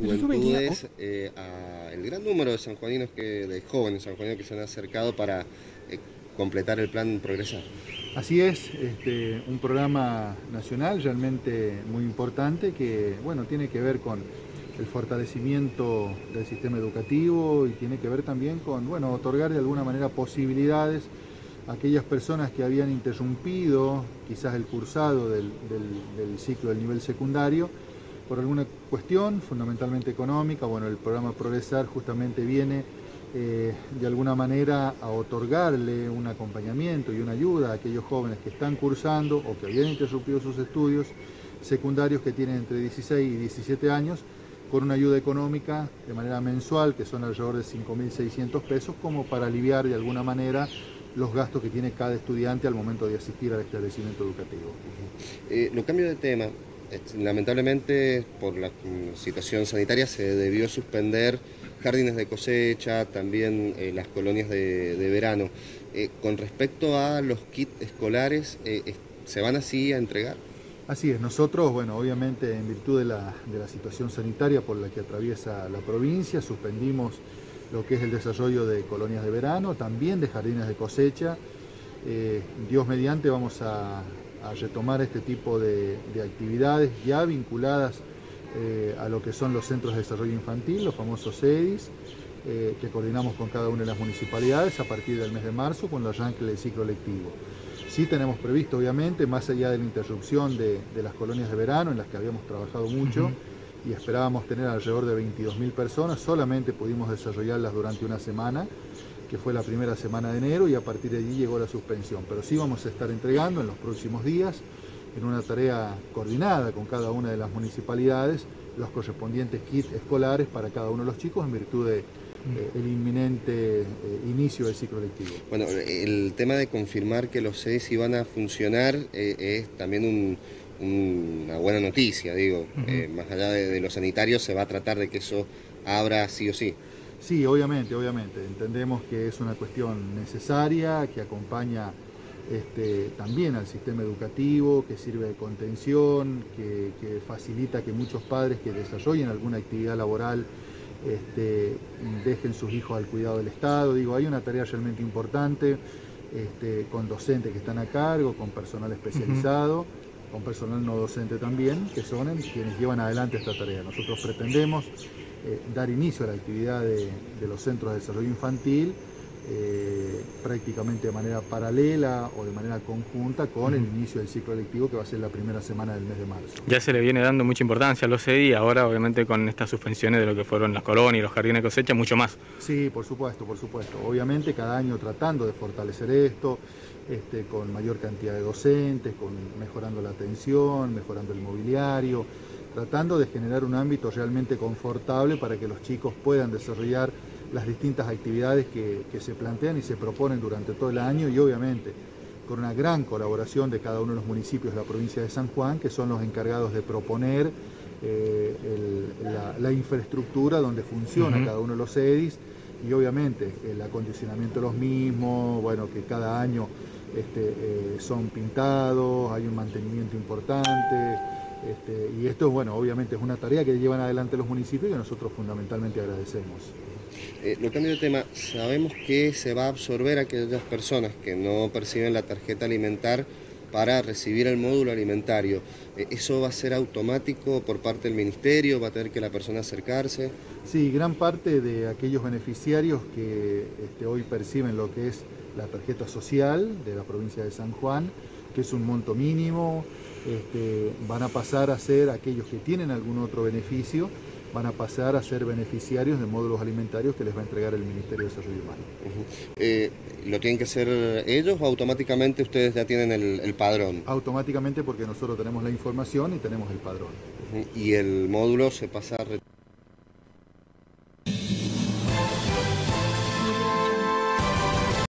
las juventudes, eh, a el gran número de sanjuaninos, que, de jóvenes sanjuaninos que se han acercado para eh, completar el plan Progresar. Así es, este, un programa nacional realmente muy importante que bueno, tiene que ver con el fortalecimiento del sistema educativo y tiene que ver también con bueno, otorgar de alguna manera posibilidades a aquellas personas que habían interrumpido quizás el cursado del, del ciclo del nivel secundario por alguna cuestión, fundamentalmente económica. Bueno, el programa Progresar justamente viene eh, de alguna manera a otorgarle un acompañamiento y una ayuda a aquellos jóvenes que están cursando o que habían interrumpido sus estudios secundarios que tienen entre 16 y 17 años con una ayuda económica de manera mensual, que son alrededor de 5.600 pesos, como para aliviar de alguna manera los gastos que tiene cada estudiante al momento de asistir al establecimiento educativo. Eh, lo cambio de tema, lamentablemente por la situación sanitaria se debió suspender jardines de cosecha, también eh, las colonias de, verano. Eh, con respecto a los kits escolares, eh, ¿se van así a entregar? Así es, nosotros, bueno, obviamente en virtud de la, de la situación sanitaria por la que atraviesa la provincia, suspendimos lo que es el desarrollo de colonias de verano, también de jardines de cosecha. Dios mediante vamos a, a retomar este tipo de, actividades ya vinculadas eh, a lo que son los centros de desarrollo infantil, los famosos CEDIS, eh, que coordinamos con cada una de las municipalidades a partir del mes de marzo con el arranque del ciclo lectivo. Sí tenemos previsto, obviamente, más allá de la interrupción de, las colonias de verano, en las que habíamos trabajado mucho, y esperábamos tener alrededor de 22.000 personas, solamente pudimos desarrollarlas durante una semana, que fue la primera semana de enero y a partir de allí llegó la suspensión. Pero sí vamos a estar entregando en los próximos días, en una tarea coordinada con cada una de las municipalidades, los correspondientes kits escolares para cada uno de los chicos en virtud del de, eh, inminente eh, inicio del ciclo lectivo. Bueno, el tema de confirmar que los seis iban a funcionar eh, es también una buena noticia, digo, más allá de, de lo sanitario se va a tratar de que eso abra sí o sí. Sí, obviamente, obviamente. Entendemos que es una cuestión necesaria, que acompaña este, también al sistema educativo, que sirve de contención, que, facilita que muchos padres que desarrollen alguna actividad laboral este, dejen sus hijos al cuidado del Estado. Digo, hay una tarea realmente importante este, con docentes que están a cargo, con personal especializado. con personal no docente también, que son quienes llevan adelante esta tarea. Nosotros pretendemos eh, dar inicio a la actividad de, los centros de desarrollo infantil eh, prácticamente de manera paralela o de manera conjunta con el inicio del ciclo electivo que va a ser la primera semana del mes de marzo. Ya se le viene dando mucha importancia a los CEDI, ahora obviamente con estas suspensiones de lo que fueron las colonias y los jardines de cosecha, mucho más. Sí, por supuesto, por supuesto. Obviamente cada año tratando de fortalecer esto, este, con mayor cantidad de docentes, con, mejorando la atención, mejorando el mobiliario, tratando de generar un ámbito realmente confortable para que los chicos puedan desarrollar las distintas actividades que, se plantean y se proponen durante todo el año y obviamente con una gran colaboración de cada uno de los municipios de la provincia de San Juan, que son los encargados de proponer eh, la, infraestructura donde funciona cada uno de los EDIs y obviamente el acondicionamiento de los mismos, bueno, que cada año este, eh, son pintados, hay un mantenimiento importante, este, y esto, bueno, obviamente es una tarea que llevan adelante los municipios y que nosotros fundamentalmente agradecemos. Eh, lo cambio de tema, sabemos que se va a absorber a aquellas personas que no perciben la tarjeta alimentar para recibir el módulo alimentario. Eh, ¿Eso va a ser automático por parte del ministerio? ¿Va a tener que la persona acercarse? Sí, gran parte de aquellos beneficiarios que este, hoy perciben lo que es la tarjeta social de la provincia de San Juan, que es un monto mínimo, este, van a pasar a ser aquellos que tienen algún otro beneficio, van a pasar a ser beneficiarios de módulos alimentarios que les va a entregar el Ministerio de Desarrollo Humano. Eh, ¿Lo tienen que hacer ellos o automáticamente ustedes ya tienen el, padrón? Automáticamente porque nosotros tenemos la información y tenemos el padrón. ¿Y el módulo se pasa a